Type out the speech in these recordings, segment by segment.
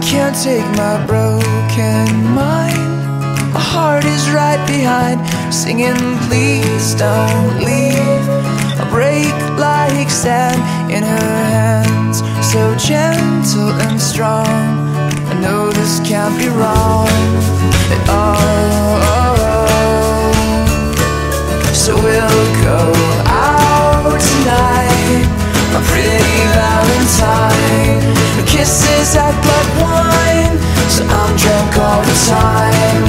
take my broken mind. My heart is right behind, singing, please don't leave. I'll break like sand in her hands, so gentle and strong. I know this can't be wrong time.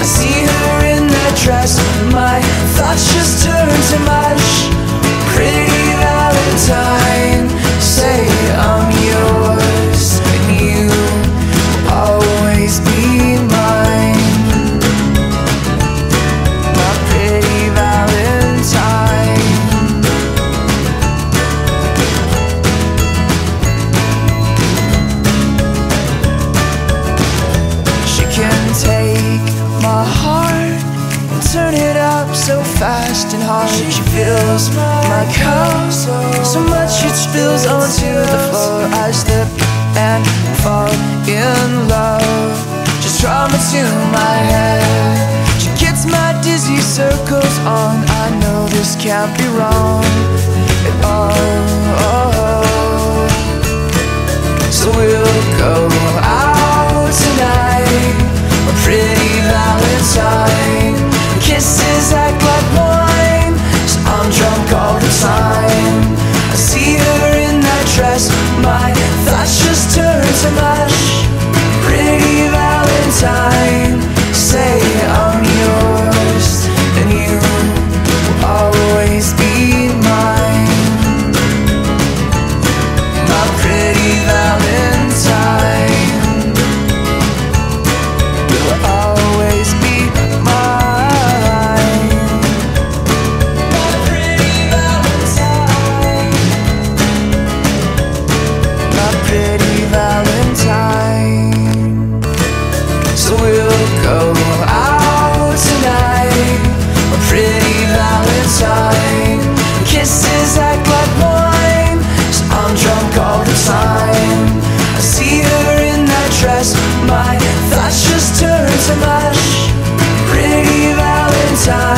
I see her in that dress, my thoughts just turn to mush. Fast and hard. She fills my cup so much it spills onto the floor. I slip and fall in love. Just trauma to my head. She gets my dizzy circles on. I know this can't be wrong at all. my just turn to mush. my thoughts just turn to mush. Pretty Valentine.